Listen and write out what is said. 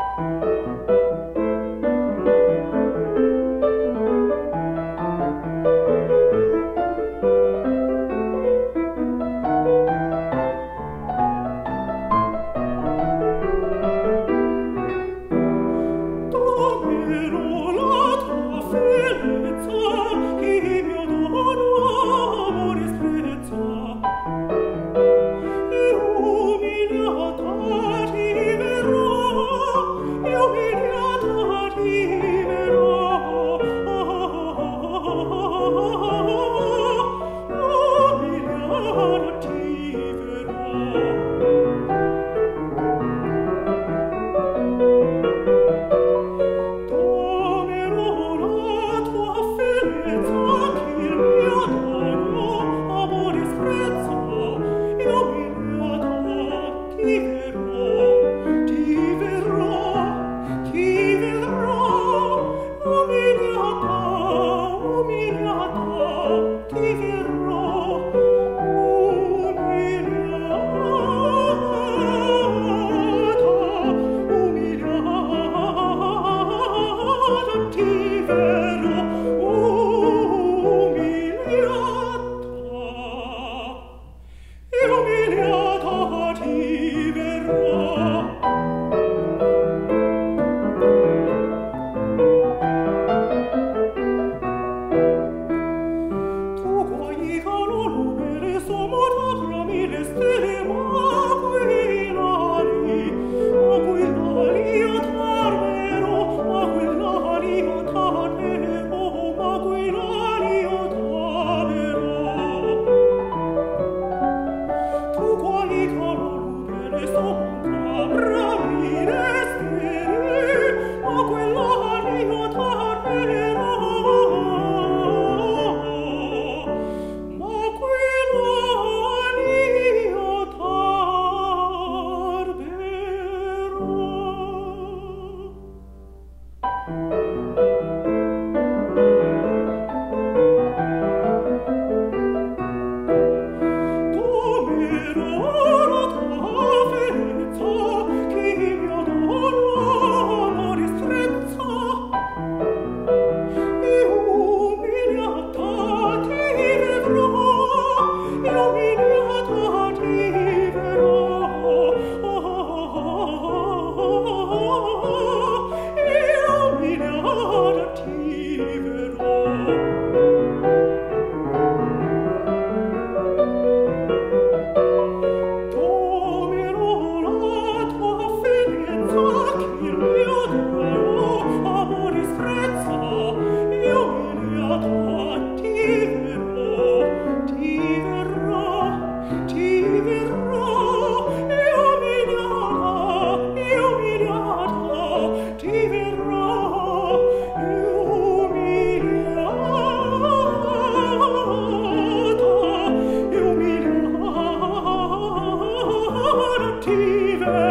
Música 哦 Even.